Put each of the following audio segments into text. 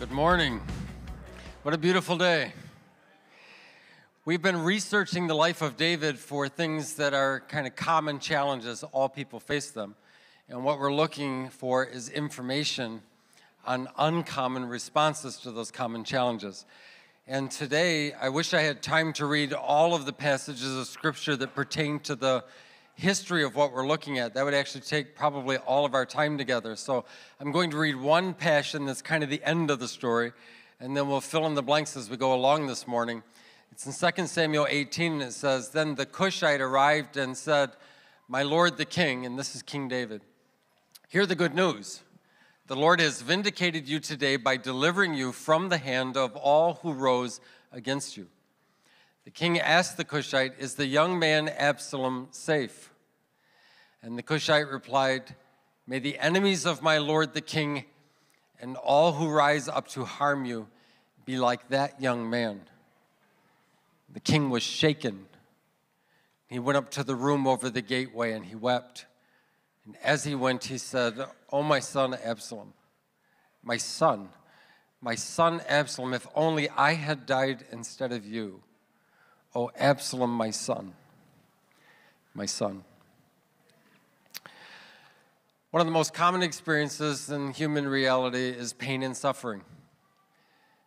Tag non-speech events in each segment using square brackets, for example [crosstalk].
Good morning. What a beautiful day. We've been researching the life of David for things that are kind of common challenges. All people face them. And what we're looking for is information on uncommon responses to those common challenges. And today, I wish I had time to read all of the passages of Scripture that pertain to the history of what we're looking at. That would actually take probably all of our time together. So I'm going to read one passion that's kind of the end of the story, and then we'll fill in the blanks as we go along this morning. It's in 2 Samuel 18, and it says, Then the Cushite arrived and said, My Lord the king, and this is King David, hear the good news. The Lord has vindicated you today by delivering you from the hand of all who rose against you. The king asked the Cushite, Is the young man Absalom safe? And the Cushite replied, May the enemies of my lord the king and all who rise up to harm you be like that young man. The king was shaken. He went up to the room over the gateway and he wept. And as he went, he said, Oh, my son Absalom, my son, my son Absalom, if only I had died instead of you. Oh, Absalom, my son, my son. One of the most common experiences in human reality is pain and suffering.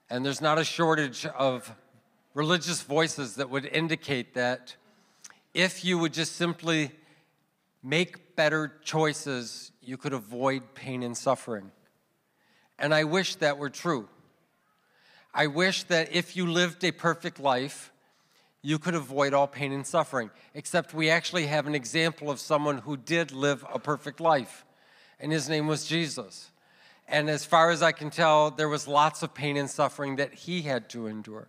And there's not a shortage of religious voices that would indicate that if you would just simply make better choices, you could avoid pain and suffering. And I wish that were true. I wish that if you lived a perfect life, you could avoid all pain and suffering. Except we actually have an example of someone who did live a perfect life and his name was Jesus. And as far as I can tell, there was lots of pain and suffering that he had to endure.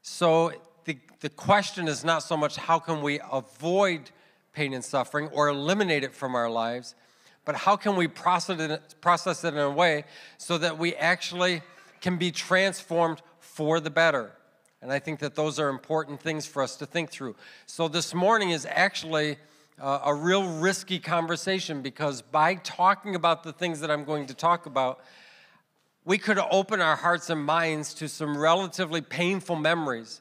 So the, the question is not so much how can we avoid pain and suffering or eliminate it from our lives, but how can we process it, process it in a way so that we actually can be transformed for the better. And I think that those are important things for us to think through. So this morning is actually uh, a real risky conversation because by talking about the things that I'm going to talk about, we could open our hearts and minds to some relatively painful memories.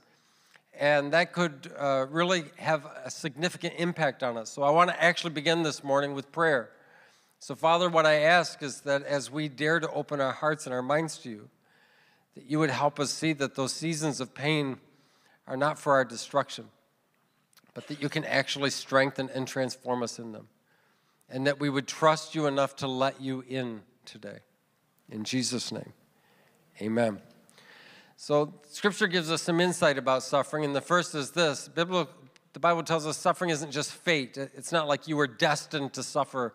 And that could uh, really have a significant impact on us. So I want to actually begin this morning with prayer. So, Father, what I ask is that as we dare to open our hearts and our minds to you, that you would help us see that those seasons of pain are not for our destruction but that you can actually strengthen and transform us in them. And that we would trust you enough to let you in today. In Jesus' name, amen. So, Scripture gives us some insight about suffering, and the first is this Biblical, the Bible tells us suffering isn't just fate, it's not like you were destined to suffer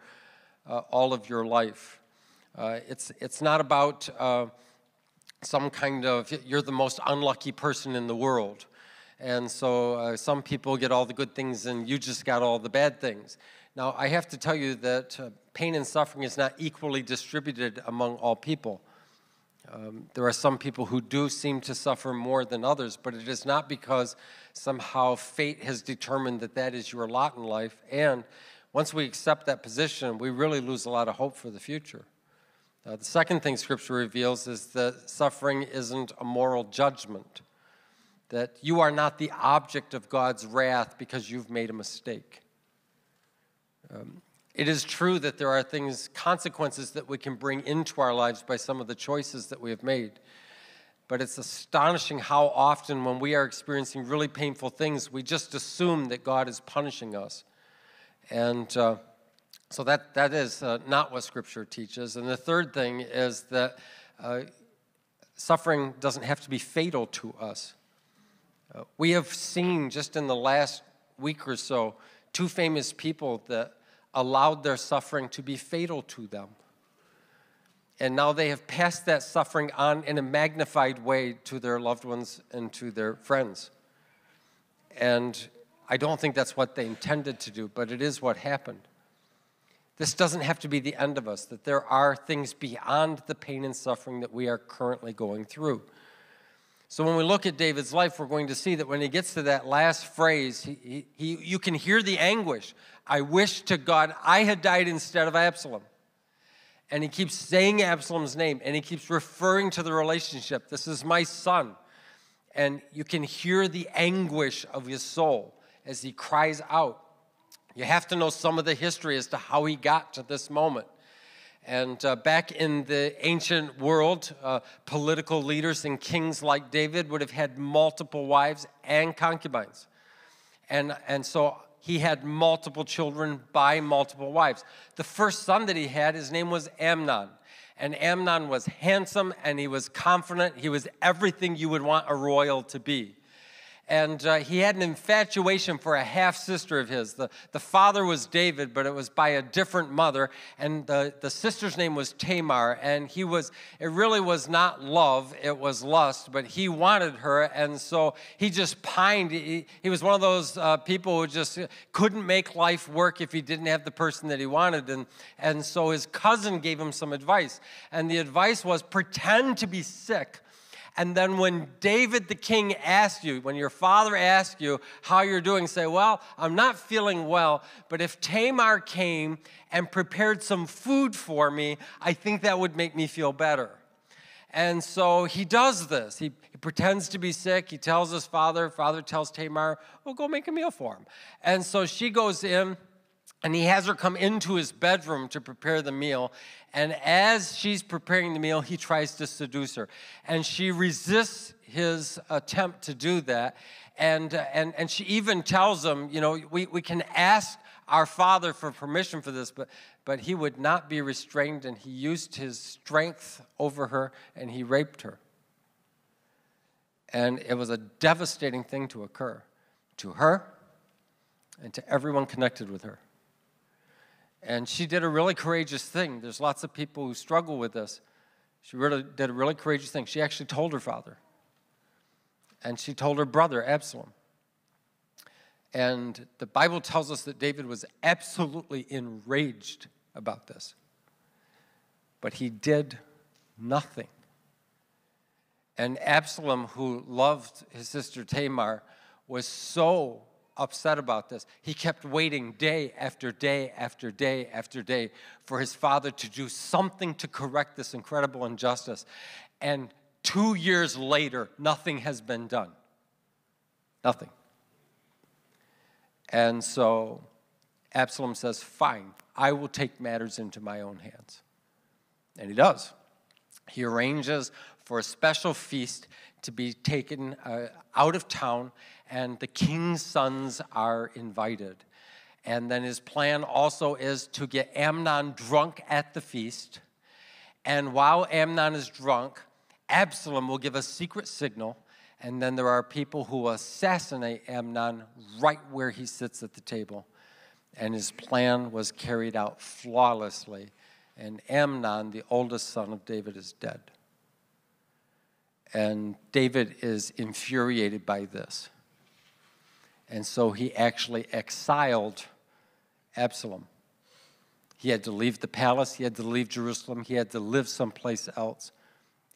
uh, all of your life. Uh, it's, it's not about uh, some kind of, you're the most unlucky person in the world. And so uh, some people get all the good things and you just got all the bad things. Now, I have to tell you that uh, pain and suffering is not equally distributed among all people. Um, there are some people who do seem to suffer more than others, but it is not because somehow fate has determined that that is your lot in life. And once we accept that position, we really lose a lot of hope for the future. Uh, the second thing Scripture reveals is that suffering isn't a moral judgment that you are not the object of God's wrath because you've made a mistake. Um, it is true that there are things, consequences that we can bring into our lives by some of the choices that we have made. But it's astonishing how often, when we are experiencing really painful things, we just assume that God is punishing us. And uh, so that, that is uh, not what Scripture teaches. And the third thing is that uh, suffering doesn't have to be fatal to us. Uh, we have seen just in the last week or so two famous people that allowed their suffering to be fatal to them. And now they have passed that suffering on in a magnified way to their loved ones and to their friends. And I don't think that's what they intended to do, but it is what happened. This doesn't have to be the end of us, that there are things beyond the pain and suffering that we are currently going through. So when we look at David's life, we're going to see that when he gets to that last phrase, he, he, you can hear the anguish. I wish to God I had died instead of Absalom. And he keeps saying Absalom's name and he keeps referring to the relationship. This is my son. And you can hear the anguish of his soul as he cries out. You have to know some of the history as to how he got to this moment. And uh, back in the ancient world, uh, political leaders and kings like David would have had multiple wives and concubines. And, and so he had multiple children by multiple wives. The first son that he had, his name was Amnon. And Amnon was handsome and he was confident. He was everything you would want a royal to be and uh, he had an infatuation for a half sister of his. The, the father was David, but it was by a different mother, and the, the sister's name was Tamar. And he was, it really was not love, it was lust, but he wanted her, and so he just pined. He, he was one of those uh, people who just couldn't make life work if he didn't have the person that he wanted. And, and so his cousin gave him some advice, and the advice was pretend to be sick and then when David the king asks you, when your father asks you how you're doing, say, Well, I'm not feeling well, but if Tamar came and prepared some food for me, I think that would make me feel better. And so he does this. He, he pretends to be sick. He tells his father. Father tells Tamar, Well, go make a meal for him. And so she goes in and he has her come into his bedroom to prepare the meal. And as she's preparing the meal, he tries to seduce her. And she resists his attempt to do that. And, uh, and, and she even tells him, you know, we, we can ask our father for permission for this, but, but he would not be restrained. And he used his strength over her and he raped her. And it was a devastating thing to occur to her and to everyone connected with her. And she did a really courageous thing. There's lots of people who struggle with this. She really did a really courageous thing. She actually told her father. And she told her brother, Absalom. And the Bible tells us that David was absolutely enraged about this. But he did nothing. And Absalom, who loved his sister Tamar, was so upset about this. He kept waiting day after day after day after day for his father to do something to correct this incredible injustice. And two years later, nothing has been done. Nothing. And so Absalom says, Fine, I will take matters into my own hands. And he does. He arranges for a special feast to be taken uh, out of town and the king's sons are invited. And then his plan also is to get Amnon drunk at the feast. And while Amnon is drunk, Absalom will give a secret signal. And then there are people who assassinate Amnon right where he sits at the table. And his plan was carried out flawlessly. And Amnon, the oldest son of David, is dead. And David is infuriated by this. And so he actually exiled Absalom. He had to leave the palace, he had to leave Jerusalem, he had to live someplace else.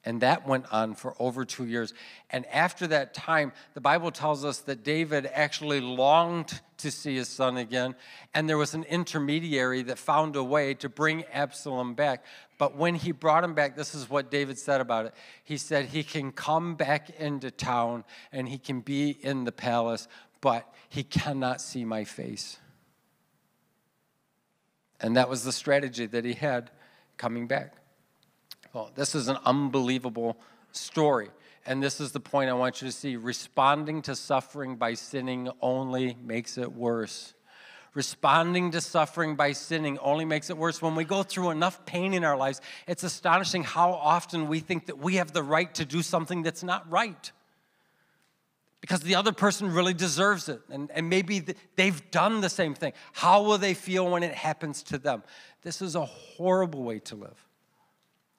And that went on for over two years. And after that time, the Bible tells us that David actually longed to see his son again. And there was an intermediary that found a way to bring Absalom back. But when he brought him back, this is what David said about it. He said, He can come back into town and he can be in the palace, but he cannot see my face. And that was the strategy that he had coming back. Well, this is an unbelievable story. And this is the point I want you to see. Responding to suffering by sinning only makes it worse. Responding to suffering by sinning only makes it worse. When we go through enough pain in our lives, it's astonishing how often we think that we have the right to do something that's not right because the other person really deserves it. And, and maybe they've done the same thing. How will they feel when it happens to them? This is a horrible way to live.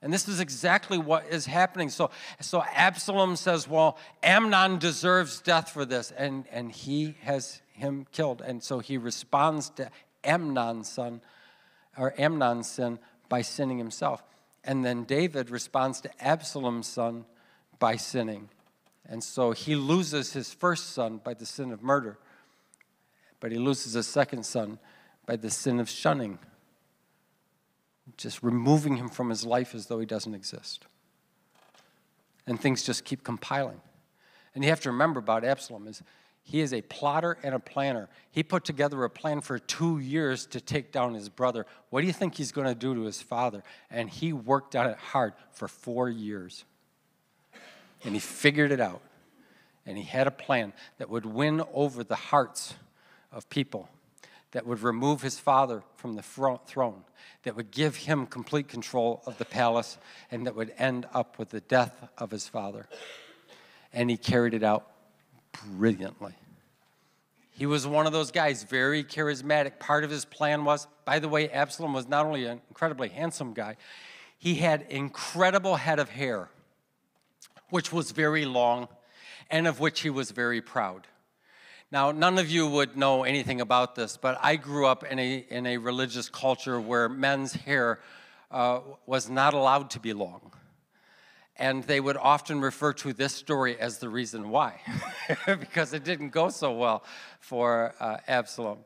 And this is exactly what is happening. So, so Absalom says, Well, Amnon deserves death for this. And, and he has him killed. And so he responds to Amnon's son, or Amnon's sin by sinning himself. And then David responds to Absalom's son by sinning. And so he loses his first son by the sin of murder, but he loses his second son by the sin of shunning. just removing him from his life as though he doesn't exist. And things just keep compiling. And you have to remember about Absalom is he is a plotter and a planner. He put together a plan for two years to take down his brother. What do you think he's going to do to his father? And he worked on it hard for four years. And he figured it out. And he had a plan that would win over the hearts of people, that would remove his father from the throne, that would give him complete control of the palace, and that would end up with the death of his father. And he carried it out brilliantly. He was one of those guys, very charismatic. Part of his plan was, by the way, Absalom was not only an incredibly handsome guy, he had incredible head of hair, which was very long, and of which he was very proud. Now, none of you would know anything about this, but I grew up in a, in a religious culture where men's hair uh, was not allowed to be long. And they would often refer to this story as the reason why, [laughs] because it didn't go so well for uh, Absalom.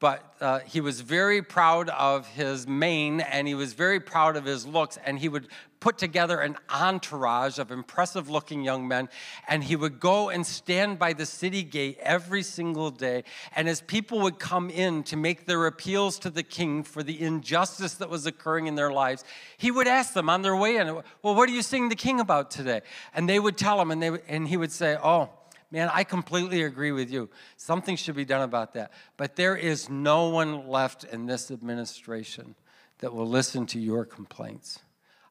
But uh, he was very proud of his mane and he was very proud of his looks, and he would put together an entourage of impressive looking young men, and he would go and stand by the city gate every single day. And as people would come in to make their appeals to the king for the injustice that was occurring in their lives, he would ask them on their way in, Well, what are you seeing the king about today? And they would tell him, and, they, and he would say, Oh, Man, I completely agree with you. Something should be done about that. But there is no one left in this administration that will listen to your complaints.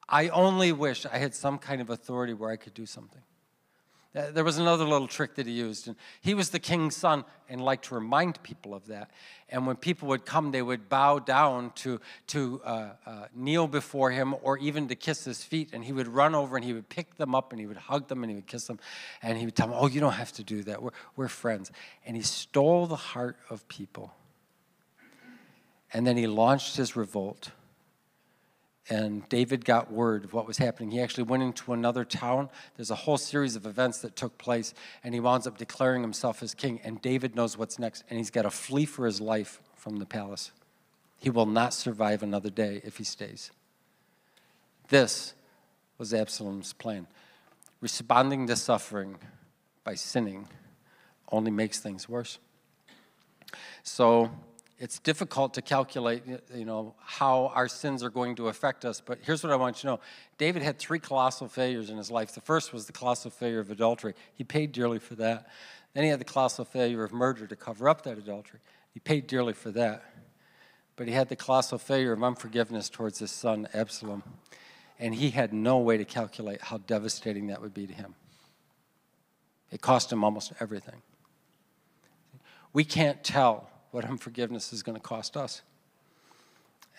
I only wish I had some kind of authority where I could do something. There was another little trick that he used. And he was the king's son and liked to remind people of that. And when people would come, they would bow down to, to uh, uh, kneel before him or even to kiss his feet. And he would run over and he would pick them up and he would hug them and he would kiss them. And he would tell them, Oh, you don't have to do that. We're, we're friends. And he stole the heart of people. And then he launched his revolt and David got word of what was happening. He actually went into another town. There's a whole series of events that took place, and he winds up declaring himself as king. And David knows what's next, and he's got to flee for his life from the palace. He will not survive another day if he stays. This was Absalom's plan. Responding to suffering by sinning only makes things worse. So, it's difficult to calculate, you know, how our sins are going to affect us. But here's what I want you to know. David had three colossal failures in his life. The first was the colossal failure of adultery. He paid dearly for that. Then he had the colossal failure of murder to cover up that adultery. He paid dearly for that. But he had the colossal failure of unforgiveness towards his son, Absalom. And he had no way to calculate how devastating that would be to him. It cost him almost everything. We can't tell what unforgiveness is going to cost us.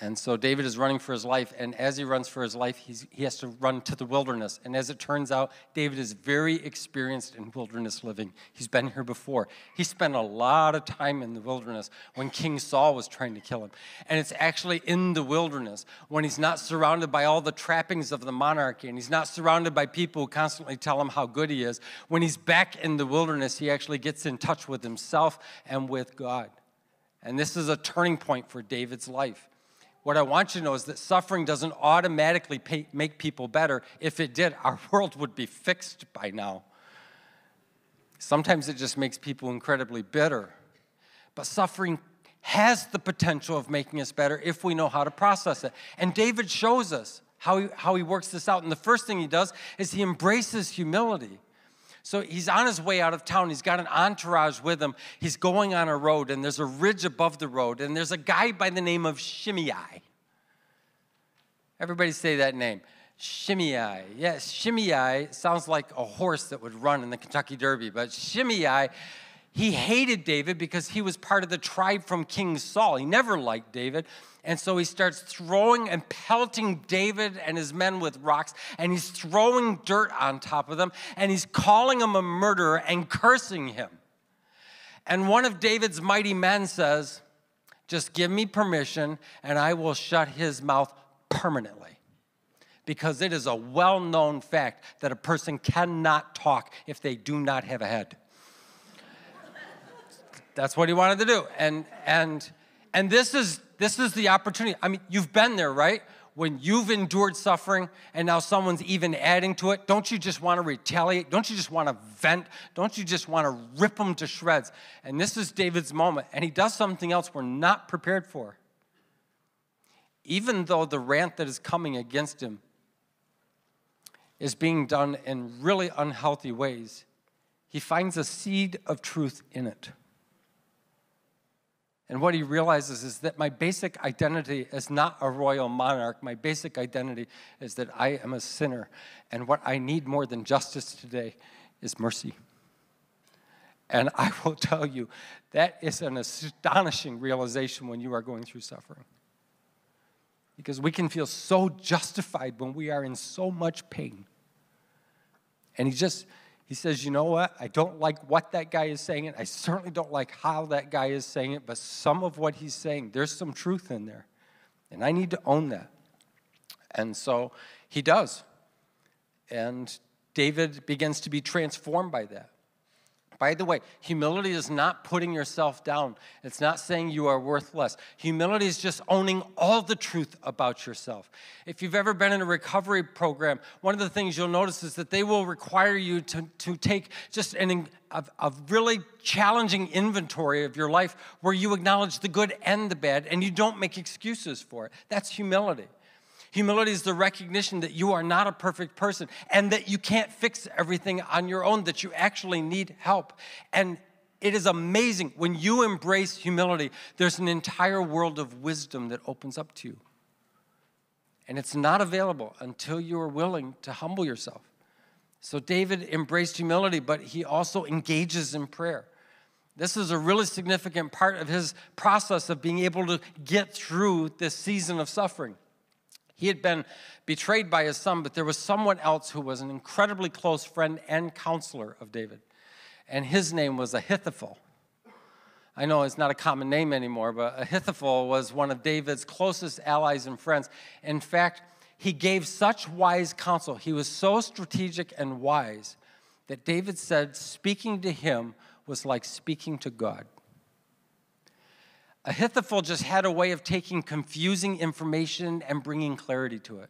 And so David is running for his life, and as he runs for his life, he has to run to the wilderness. And as it turns out, David is very experienced in wilderness living. He's been here before. He spent a lot of time in the wilderness when King Saul was trying to kill him. And it's actually in the wilderness when he's not surrounded by all the trappings of the monarchy and he's not surrounded by people who constantly tell him how good he is. When he's back in the wilderness, he actually gets in touch with himself and with God. And this is a turning point for David's life. What I want you to know is that suffering doesn't automatically pay, make people better. If it did, our [laughs] world would be fixed by now. Sometimes it just makes people incredibly bitter. But suffering has the potential of making us better if we know how to process it. And David shows us how he, how he works this out. And the first thing he does is he embraces humility. So he's on his way out of town. He's got an entourage with him. He's going on a road, and there's a ridge above the road, and there's a guy by the name of Shimei. Everybody say that name. Shimei. Yes, Shimei sounds like a horse that would run in the Kentucky Derby, but Shimei, he hated David because he was part of the tribe from King Saul. He never liked David. And so he starts throwing and pelting David and his men with rocks, and he's throwing dirt on top of them, and he's calling him a murderer and cursing him. And one of David's mighty men says, Just give me permission, and I will shut his mouth permanently. Because it is a well known fact that a person cannot talk if they do not have a head. That's what he wanted to do. And, and, and this is this is the opportunity. I mean, you've been there, right? when you've endured suffering and now someone's even adding to it, don't you just want to retaliate? Don't you just want to vent? Don't you just want to rip them to shreds? And this is David's moment, and he does something else we're not prepared for. Even though the rant that is coming against him is being done in really unhealthy ways, he finds a seed of truth in it. And what he realizes is that my basic identity is not a royal monarch. My basic identity is that I am a sinner. And what I need more than justice today is mercy. And I [laughs] will tell you, that is an astonishing realization when you are going through suffering. Because we can feel so justified when we are in so much pain. And he just, he says, You know what? I don't like what that guy is saying, I certainly don't like how that guy is saying it, but some of what he's saying, there's some truth in there. And I need to own that. And so he does. And David begins to be transformed by that. By the way, humility is not putting yourself down. It's not saying you are worthless. Humility is just owning all the truth about yourself. If you've ever been in a recovery program, one of the things you'll notice is that they will require you to, to take just an, a, a really challenging inventory of your life where you acknowledge the good and the bad and you don't make excuses for it. That's humility. Humility is the recognition that you are not a perfect person and that you can't fix everything on your own, that you actually need help. And it is amazing when you embrace humility, there's an entire world of wisdom that opens up to you. And it's not available until you are willing to humble yourself. So David embraced humility, but he also engages in prayer. This is a really significant part of his process of being able to get through this season of suffering. He had been betrayed by his son, but there was someone else who was an incredibly close friend and counselor of David. And his name was Ahithophel. I know it's not a common name anymore, but Ahithophel was one of David's closest allies and friends. In fact, he gave such wise counsel. He was so strategic and wise that David said speaking to him was like speaking to God. Ahithophel just had a way of taking confusing information and bringing clarity to it.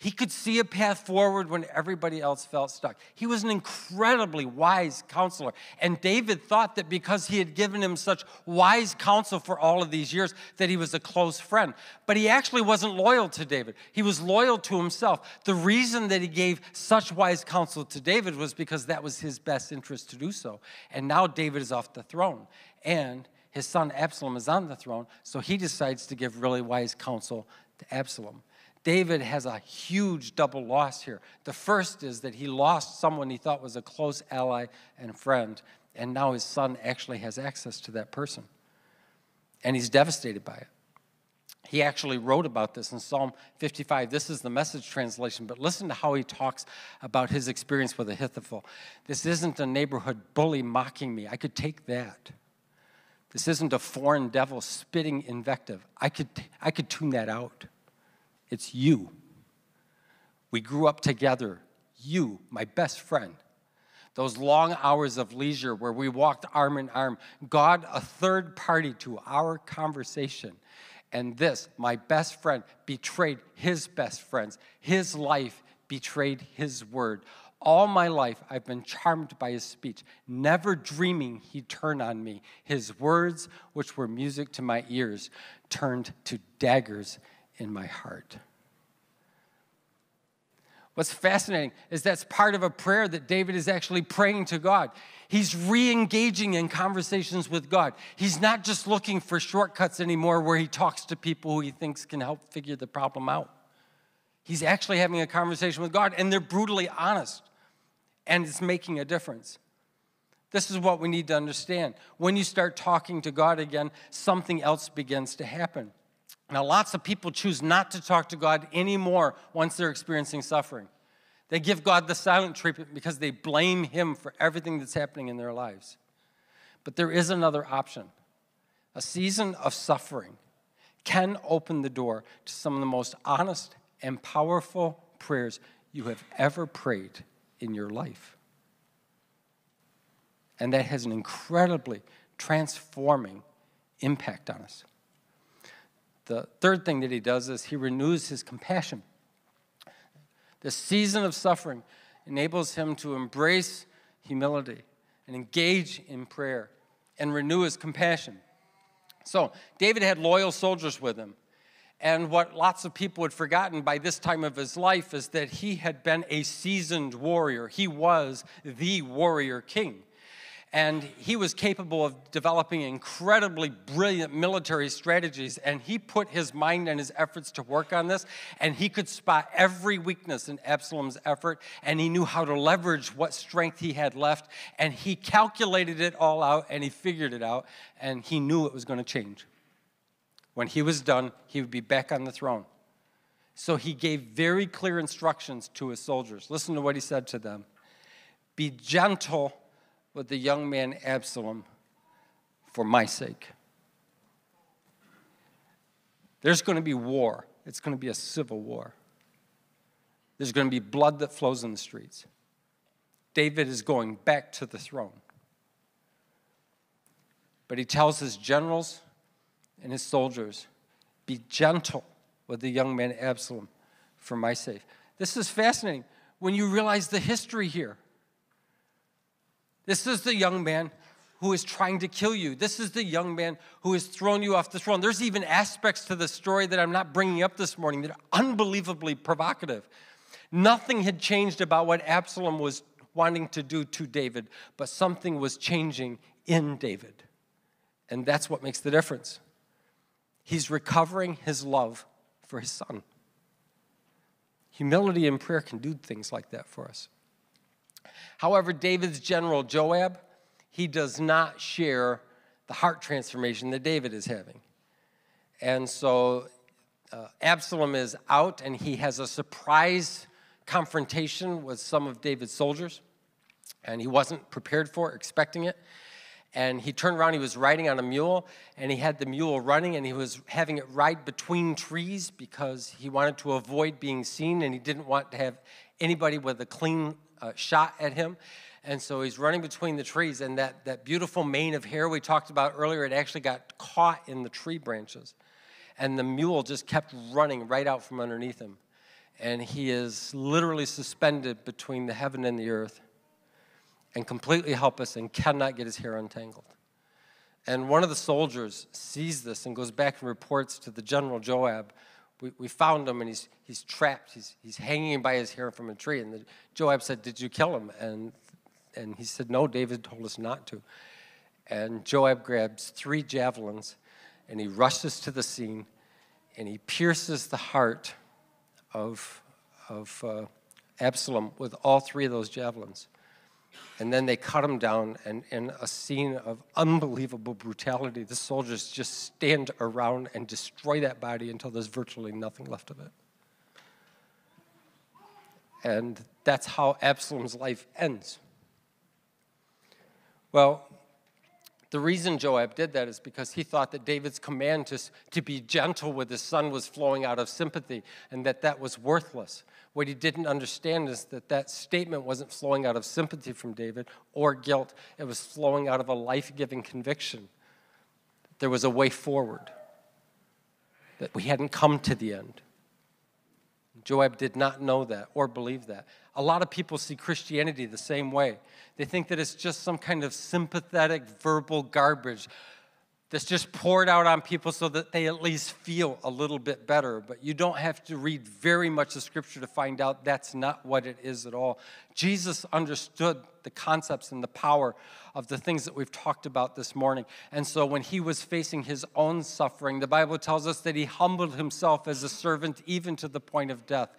He could see a path forward when everybody else felt stuck. He was an incredibly wise counselor. And David thought that because he had given him such wise counsel for all of these years, that he was a close friend. But he actually wasn't loyal to David. He was loyal to himself. The reason that he gave such wise counsel to David was because that was his best interest to do so. And now David is off the throne. And his son Absalom is on the throne, so he decides to give really wise counsel to Absalom. David has a huge double loss here. The first is that he lost someone he thought was a close ally and friend, and now his son actually has access to that person. And he's devastated by it. He actually wrote about this in Psalm 55. This is the message translation, but listen to how he talks about his experience with Ahithophel. This isn't a neighborhood bully mocking me. I could take that. This isn't a foreign devil spitting invective. I could, I could tune that out. It's you. We grew up together. You, my best friend. Those long hours of leisure where we walked arm in arm, God, a third party to our conversation. And this, my best friend, betrayed his best friends. His life betrayed his word. All my life, I've been charmed by his speech, never dreaming he'd turn on me. His words, which were music to my ears, turned to daggers in my heart. What's fascinating is that's part of a prayer that David is actually praying to God. He's re engaging in conversations with God. He's not just looking for shortcuts anymore where he talks to people who he thinks can help figure the problem out. He's actually having a conversation with God, and they're brutally honest and it's making a difference. This is what we need to understand. When you start talking to God again, something else begins to happen. Now, lots of people choose not to talk to God anymore once they're experiencing suffering. They give God the silent treatment because they blame Him for everything that's happening in their lives. But there is another option. A season of suffering can open the door to some of the most honest and powerful prayers you have ever prayed in your life. And that has an incredibly transforming impact on us. the third thing that he does is he renews his compassion. The season of suffering enables him to embrace humility and engage in prayer and renew his compassion. So, David had loyal soldiers with him. And what lots of people had forgotten by this time of his life is that he had been a seasoned warrior. He was the warrior king. And he was capable of developing incredibly brilliant military strategies. And he put his mind and his efforts to work on this. And he could spot every weakness in Absalom's effort. And he knew how to leverage what strength he had left. And he calculated it all out and he figured it out. And he knew it was going to change. When he was done, he would be back on the throne. So he gave very clear instructions to his soldiers. Listen to what he said to them Be gentle with the young man Absalom for my sake. There's going to be war. It's going to be a civil war. There's going to be blood that flows in the streets. David is going back to the throne. But he tells his generals and his soldiers, Be gentle with the young man Absalom for my sake. This is fascinating when you realize the history here. This is the young man who is trying to kill you. This is the young man who has thrown you off the throne. There's even aspects to the story that I'm not bringing up this morning that are unbelievably provocative. Nothing had changed about what Absalom was wanting to do to David, but something was changing in David. And that's what makes the difference. He's recovering his love for his son. Humility and prayer can do things like that for us. However, David's general Joab, he does not share the heart transformation that David is having. And so uh, Absalom is out and he has a surprise confrontation with some of David's soldiers. And he wasn't prepared for expecting it. And he turned around, he was riding on a mule, and he had the mule running, and he was having it ride between trees because he wanted to avoid being seen, and he didn't want to have anybody with a clean uh, shot at him. And so he's running between the trees, and that, that beautiful mane of hair we talked about earlier, it actually got caught in the tree branches. And the mule just kept running right out from underneath him. And he is literally suspended between the heaven and the earth and completely helpless and cannot get his hair untangled. And one of the soldiers sees this and goes back and reports to the general Joab we, we found him and he's, he's trapped. He's, he's hanging by his hair from a tree. And the, Joab said, Did you kill him? And, and he said, No, David told us not to. And Joab grabs three javelins and he rushes to the scene and he pierces the heart of, of uh, Absalom with all three of those javelins. And then they cut him down, and in a scene of unbelievable brutality, the soldiers just stand around and destroy that body until there's virtually nothing left of it. And that's how Absalom's life ends. Well, the reason Joab did that is because he thought that David's command to, to be gentle with his son was flowing out of sympathy and that that was worthless. What he didn't understand is that that statement wasn't flowing out of sympathy from David or guilt, it was flowing out of a life giving conviction. There was a way forward, that we hadn't come to the end. Joab did not know that or believe that. A lot of people see Christianity the same way. They think that it's just some kind of sympathetic verbal garbage that's just poured out on people so that they at least feel a little bit better. But you don't have to read very much of Scripture to find out that's not what it is at all. Jesus understood the concepts and the power of the things that we've talked about this morning. And so when he was facing his own suffering, the Bible tells us that he humbled himself as a servant even to the point of death,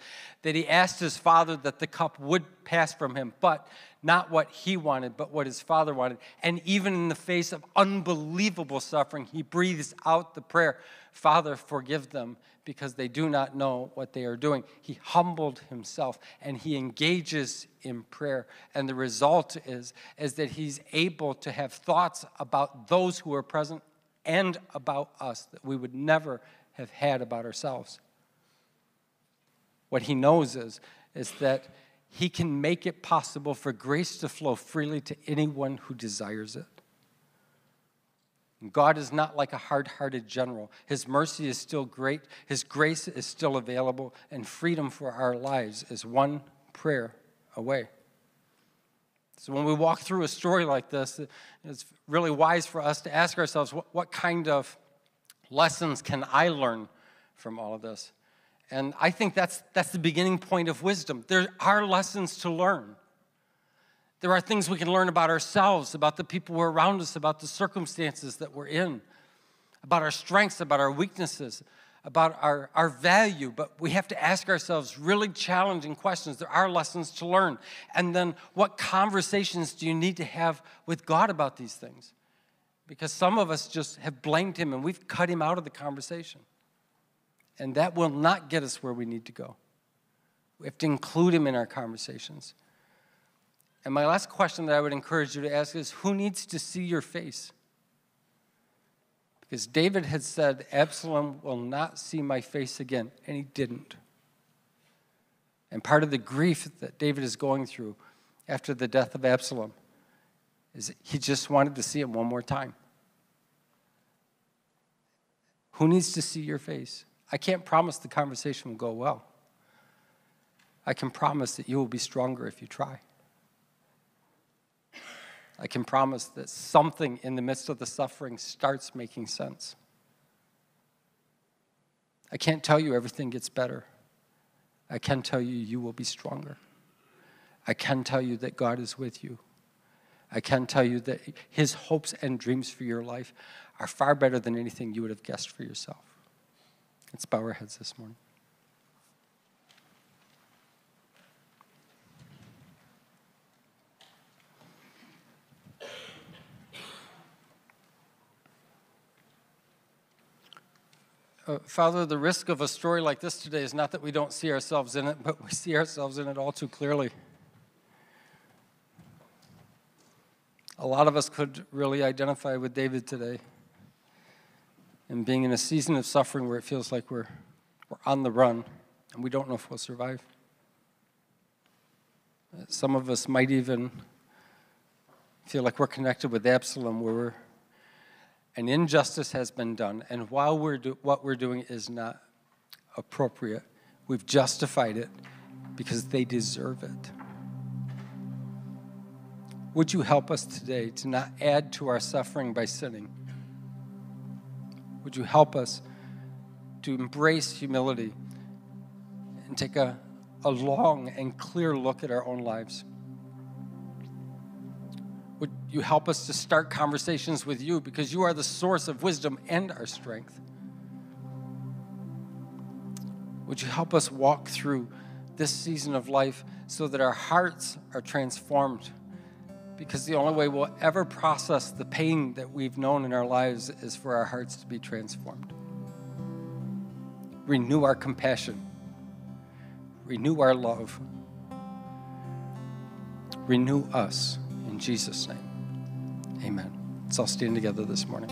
that he asked his father that the cup would pass from him, but not what he wanted, but what his father wanted. And even in the face of unbelievable suffering, he breathes out the prayer Father, forgive them because they do not know what they are doing. He humbled himself and he engages in prayer. And the result is, is that he's able to have thoughts about those who are present and about us that we would never have had about ourselves. What he knows is, is that he can make it possible for grace to flow freely to anyone who desires it. God is not like a hard hearted general. His mercy is still great, His grace is still available, and freedom for our lives is one prayer away. So, when we walk through a story like this, it's really wise for us to ask ourselves what, what kind of lessons can I learn from all of this? And I think that's, that's the beginning point of wisdom. There are lessons to learn. There are things we can learn about ourselves, about the people who are around us, about the circumstances that we're in, about our strengths, about our weaknesses, about our, our value. But we have to ask ourselves really challenging questions. There are lessons to learn. And then, what conversations do you need to have with God about these things? Because some of us just have blamed Him and we've cut Him out of the conversation. And that will not get us where we need to go. We have to include Him in our conversations. And my last question that I would encourage you to ask is who needs to see your face? Because David had said, Absalom will not see my face again, and he didn't. And part of the grief that David is going through after the death of Absalom is he just wanted to see him one more time. Who needs to see your face? I can't promise the conversation will go well. I can promise that you will be stronger if you try. I can promise that something in the midst of the suffering starts making sense. I can't tell you everything gets better. I can tell you you will be stronger. I can tell you that God is with you. I can tell you that His hopes and dreams for your life are far better than anything you would have guessed for yourself. Let's bow our heads this morning. Uh, Father, the risk of a story like this today is not that we don't see ourselves in it, but we see ourselves in it all too clearly. A lot of us could really identify with David today and being in a season of suffering where it feels like we're, we're on the run and we don't know if we'll survive. Some of us might even feel like we're connected with Absalom, where we're an injustice has been done, and while we're do, what we're doing is not appropriate, we've justified it because they deserve it. Would you help us today to not add to our suffering by sinning? Would you help us to embrace humility and take a, a long and clear look at our own lives? Would you help us to start conversations with you because you are the source of wisdom and our strength? Would you help us walk through this season of life so that our hearts are transformed? Because the only way we'll ever process the pain that we've known in our lives is for our hearts to be transformed. Renew our compassion, renew our love, renew us. In Jesus' name, amen. Let's all stand together this morning.